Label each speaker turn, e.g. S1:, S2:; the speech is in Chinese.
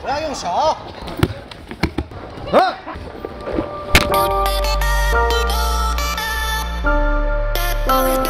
S1: 不要用手。
S2: 啊！